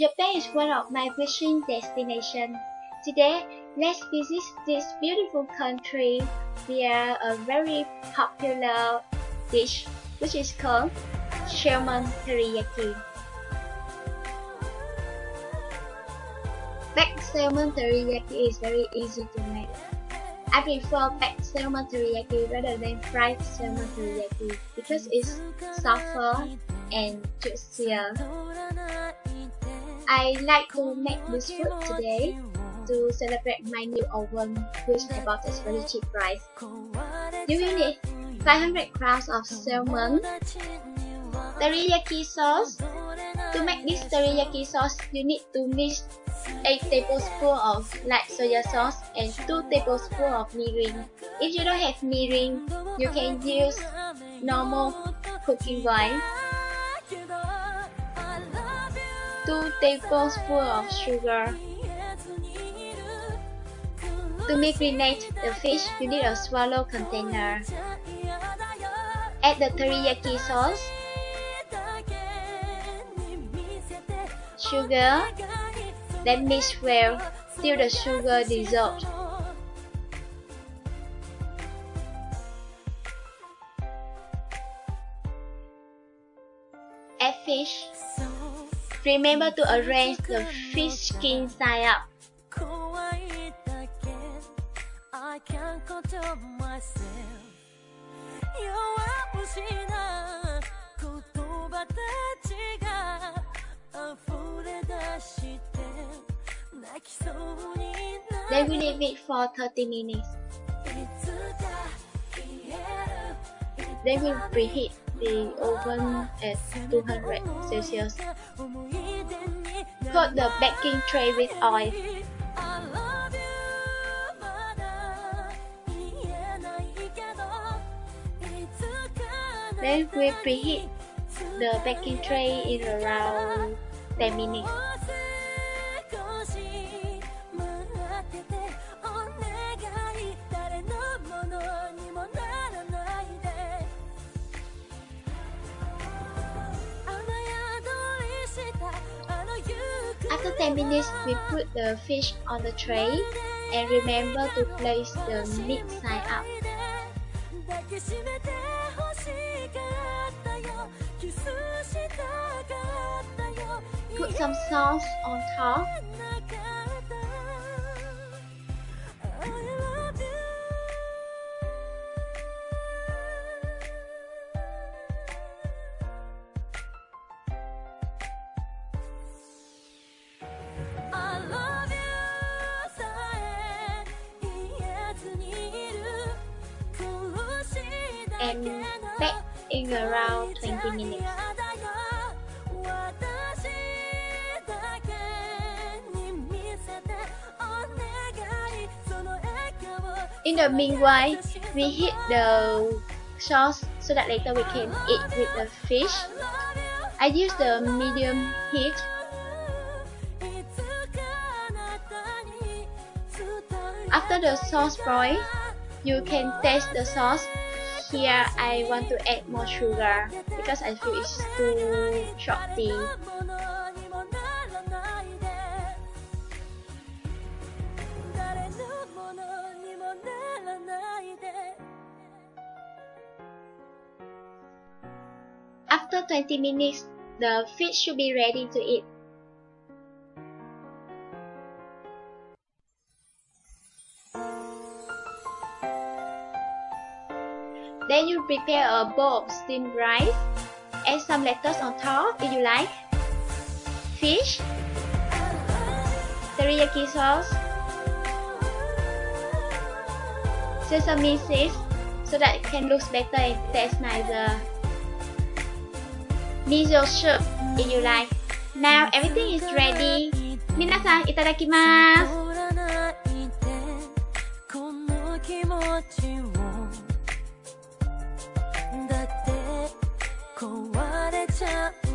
Japan is one of my wishing destinations. Today, let's visit this beautiful country via a very popular dish which is called salmon teriyaki. Baked salmon teriyaki is very easy to make. I prefer baked salmon teriyaki rather than fried salmon teriyaki because it's softer and juicier. I like to make this food today to celebrate my new oven which I bought at very cheap price. You need 500 grams of salmon, teriyaki sauce. To make this teriyaki sauce, you need to mix 8 tablespoons of light soya sauce and 2 tablespoons of mirin. If you don't have mirin, you can use normal cooking wine. 2 tablespoons of sugar. To make marinate the fish, you need a swallow container. Add the teriyaki sauce, sugar, then mix well till the sugar dissolves. Add fish. Remember to arrange the fish skin side up. Then we leave it for 30 minutes. Then we preheat the oven at 200 Celsius. Coat the baking tray with oil. Then we preheat the baking tray in around 10 minutes. After 10 minutes, we put the fish on the tray and remember to place the meat side up. Put some sauce on top. And bake in around 20 minutes. In the meanwhile, we heat the sauce so that later we can eat with the fish. I use the medium heat. After the sauce boil, you can taste the sauce here I want to add more sugar because I feel it's too salty. After 20 minutes, the fish should be ready to eat. Then you prepare a bowl of steamed rice. Add some lettuce on top if you like. Fish. Teriyaki sauce. Sesame seeds so that it can look better and taste nicer. Miso soup if you like. Now everything is ready. Minasan, itadakimasu! tell